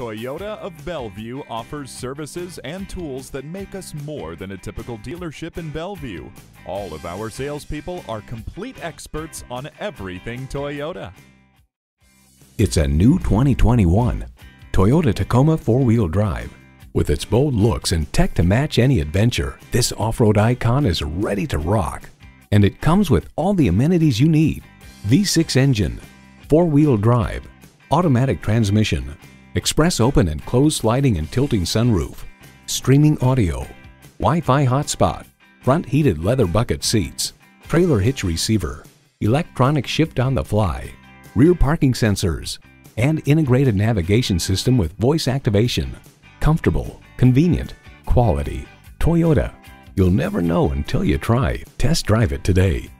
Toyota of Bellevue offers services and tools that make us more than a typical dealership in Bellevue. All of our salespeople are complete experts on everything Toyota. It's a new 2021 Toyota Tacoma four-wheel drive. With its bold looks and tech to match any adventure, this off-road icon is ready to rock. And it comes with all the amenities you need. V6 engine, four-wheel drive, automatic transmission, express open and closed sliding and tilting sunroof, streaming audio, Wi-Fi hotspot, front heated leather bucket seats, trailer hitch receiver, electronic shift on the fly, rear parking sensors, and integrated navigation system with voice activation. Comfortable, convenient, quality. Toyota. You'll never know until you try. Test drive it today.